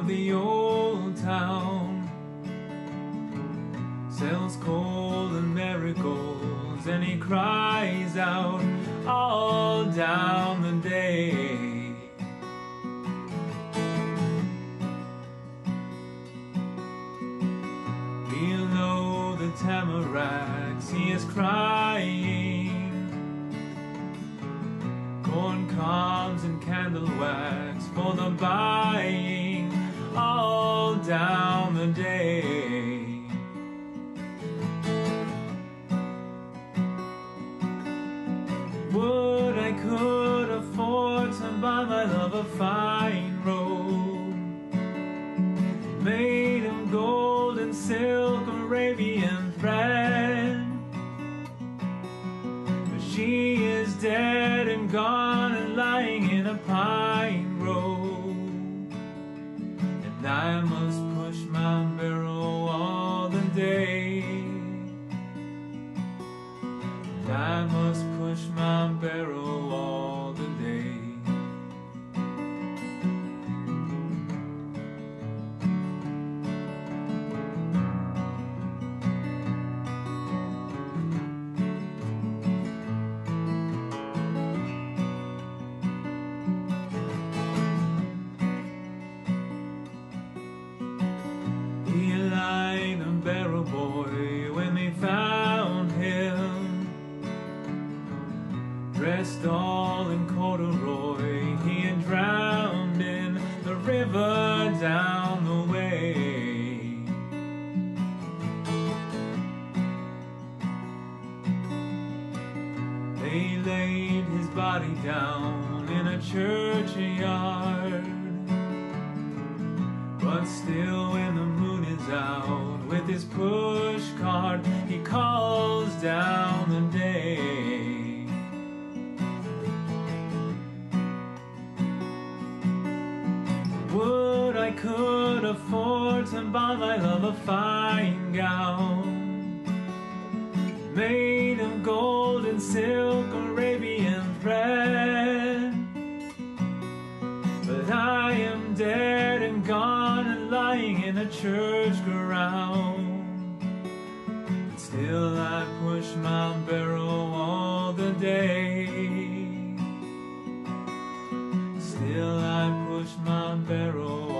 of the old town, sells coal and marigolds, and he cries out all down the day. Below the tamaracks, he is crying. Corn cobs and candle wax for the buying down the day. Would I could afford to buy my love a fine robe made of gold and silk, Arabian thread. But she is dead and gone and lying in a pine I must push my barrow dressed all in corduroy, he had drowned in the river down the way. They laid his body down in a churchyard. But still when the moon is out with his push cart he calls down I could afford to buy my love a fine gown. Made of gold and silk, Arabian thread. But I am dead and gone and lying in a church ground. But Still I push my barrow all the day. Still I push my barrel